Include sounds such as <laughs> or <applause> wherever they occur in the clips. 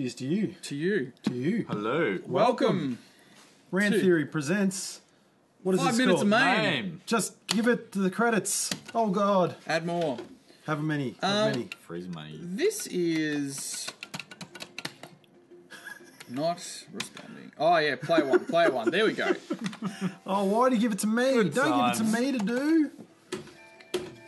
Cheers to you. To you. To you. Hello. Welcome. Rant to- Theory presents. What is Five this minutes called? of MAME. Name. Just give it to the credits. Oh God. Add more. Have a many. Have Um, many. Freeze money. This is not responding. Oh yeah, play one, play one. There we go. <laughs> Oh, why do you give it to me? Good Don't give it to me to do.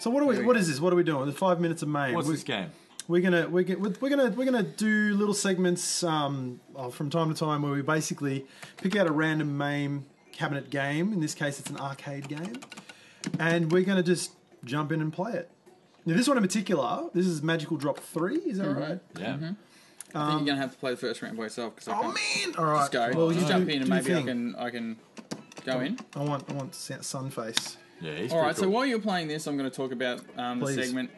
So what are we? There we What go. is this? What are we doing? The five minutes of MAME. What's we, this game? We're gonna we're gonna we're gonna we're gonna do little segments um, uh, from time to time where we basically pick out a random MAME cabinet game. In this case, it's an arcade game, and we're gonna just jump in and play it. Now, this one in particular, this is Magical Drop Three. Is that right? Yeah. I think you're gonna have to play the first round by yourself because I Oh can't. man! All right, Just go. Well, Just you jump do- in and maybe I can I can go in. I want I want Sa- sun face. Yeah. He's All right. pretty So while you're playing this, I'm going to talk about um, the Please. segment.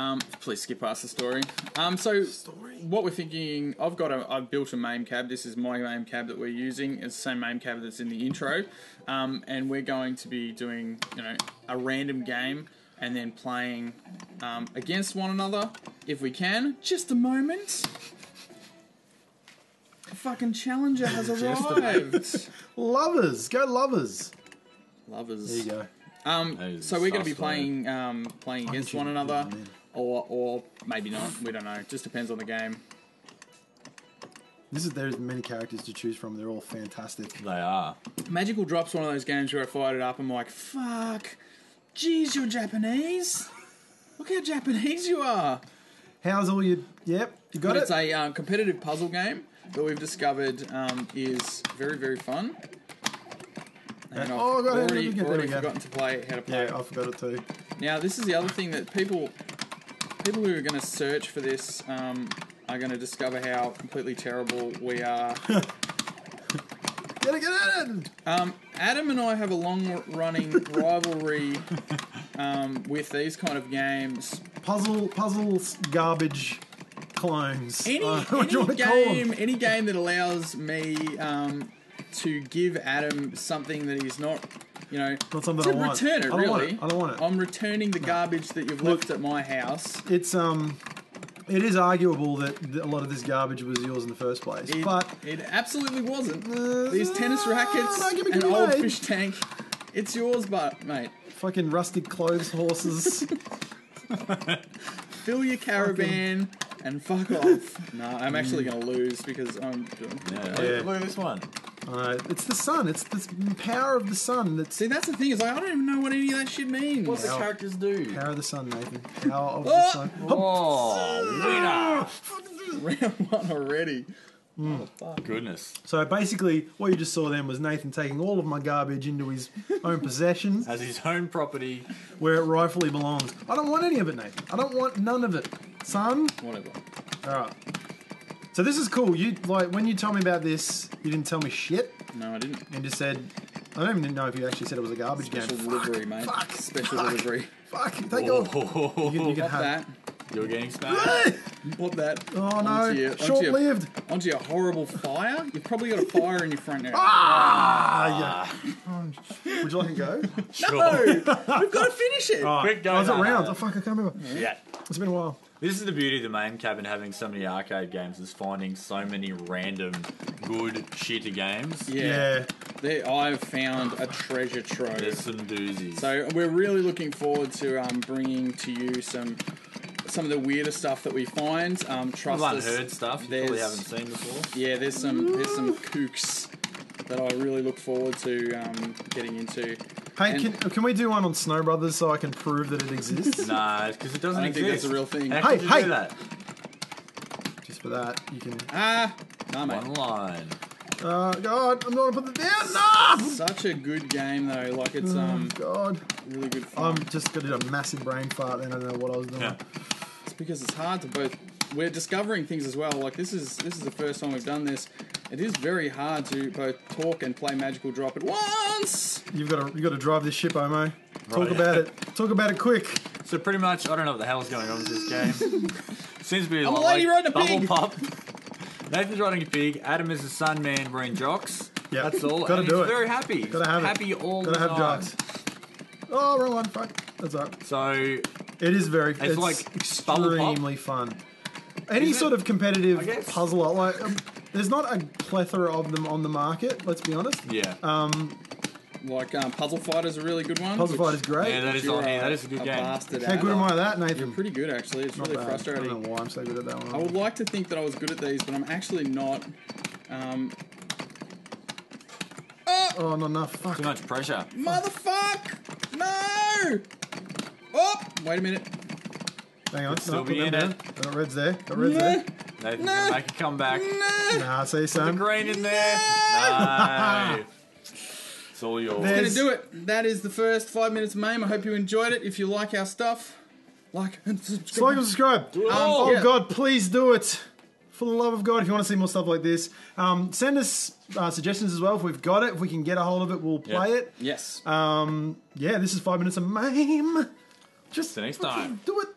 Um, please skip past the story. Um, so Story. what we're thinking, I've got a, I've built a MAME cab. This is my MAME cab that we're using. It's the same MAME cab that's in the intro, um, and we're going to be doing you know a random game and then playing um, against one another if we can. Just a moment. The fucking challenger has <laughs> arrived. Lovers, go lovers. Lovers. There you go. Um, so we're going to be playing um, playing against one another, them in. Or or maybe not. We don't know. It just depends on the game. This is there's many characters to choose from. They're all fantastic. They are. Magical Drop's one of those games where I fired it up. I'm like, fuck, jeez, you're Japanese. Look how Japanese you are. How's all your? Yep, you got But it. it's a uh, competitive puzzle game that we've discovered um, is very very fun. And I've Oh, God, already, we go, there already we go. forgotten to play how to play. yeah, I forgot it too. Now, this is the other thing that people people who are going to search for this um, are going to discover how completely terrible we are. <laughs> Get it, get it! Um, Adam and I have a long running rivalry um, with these kind of games. Puzzle, puzzles, garbage, clones. Any, Uh, <laughs> what do you any want to call them? game, any game that allows me um, to give Adam something that he's not. You know, Not something to I want. return it. I don't really, want it. I don't want it. I'm returning the garbage that you've Look. left at my house. It's um, it is arguable that a lot of this garbage was yours in the first place, It, but it absolutely wasn't. Uh, These tennis rackets no, give me- and old mine. fish tank. It's yours, but mate, fucking rusted clothes horses. <laughs> fill your caravan and fuck <laughs> off. No, I'm actually going to lose because I'm. Yeah. Yeah. Look, look at this one. Uh, it's the sun. It's the power of the sun. That's See, that's the thing is, like, I don't even know what any of that shit means. What's the characters do? power of the sun, Nathan. Power of the Oh! sun. Oh, <laughs> Round one already. Hmm. Oh, fuck. goodness. So basically, what you just saw then was Nathan taking all of my garbage into his own <laughs> possession, As his own property. where it rightfully belongs. I don't want any of it, Nathan. I don't want none of it, son. Whatever. All right. So this is cool. You like when you told me about this, you didn't tell me shit, No, I didn't. and just said, I don't even know if you actually said it was a garbage Special game. delivery, mate. fuck, Special fuck. delivery. Fuck, take off. You can, you can Pop have. that. <laughs> you're getting smashed. <laughs> Pop that. Oh no, your- short-lived. Onto your horrible fire. You've probably got a fire in your front now. Ah, yeah. Oh, Would you like to go? <laughs> No! We've got to finish it! Quick, go. Oh, is it rounds? Oh fuck, I can't remember. Yeah. It's been a while. This is the beauty of the MAME cabin having so many arcade games is finding so many random good shitter games. Yeah. Yeah. There, I've found a treasure trove. There's some doozies. So we're really looking forward to um, bringing to you some some of the weirder stuff that we find. Um, trust I've us. unheard stuff you probably there's- haven't seen before. Yeah, there's some there's some kooks that I really look forward to um, getting into. Hey, can, can we do one on Snow Brothers so I can prove that it exists? <laughs> No, because it doesn't I don't think exist. that's a real thing. How Hey, could you hey! do that? Just for that, you can. Ah, no mate. One line. Uh, God, I'm not gonna put it down. No! Such a good game though. Like it's um God, really good fun. I'm just gonna do a massive brain fart. Then I don't know what I was doing. Yeah. It's because it's hard to both. We're discovering things as well. Like this is this is the first time we've done this. It is very hard to both talk and play Magical Drop at once. You've got to you got to drive this ship, Omo. Talk Right. about it. Talk about it quick. So pretty much, I don't know what the hell's going on with this game. <laughs> Seems to be I'm a like lady riding a bubble pig. pop. Nathan's riding a pig. Adam is a sun man wearing jocks. Yeah, that's all. gotta and do he's it. very happy. Gotta have it. happy all Gotta the have time. jocks. Oh, wrong one. Fuck. That's all right. So It is very. It's, like bubble pop. extremely fun. any Is it- sort of competitive puzzle I guess- puzzler. Like, um, there's not a plethora of them on the market. Let's be honest. Yeah. Like um, Puzzle Fighter's a really good one. Puzzle which Fighter's great. yeah, that is you're on here. That is a good game. Bastard How at. good am I at that, You're Nathan? pretty good actually. It's really Bad. I frustrating. don't know why I'm so good at that one. I would like to think that I was good at these, but I'm actually not. Um, Oh, not enough. Fuck. Too much pressure. motherfuck! No! Oh, wait a minute. Hang on. still no, be put in them it. down. Got red's there. Got red's Nah, there. Nathan's Nah. gonna make a comeback. nah. Nah, see, The Sam. green in there. No. It's all yours. There- Gonna do it. That is the first five minutes of MAME. I hope you enjoyed it. If you like our stuff, like and Like and subscribe. subscribe. it Um, all. oh Yeah. God, please do it. For the love of God, if you want to see more stuff like this, um, send us uh, suggestions as well. If we've got it, if we can get a hold of it, we'll play Yeah. it. Yes. Um, yeah, this is five minutes of mame. Just See you next time. do it.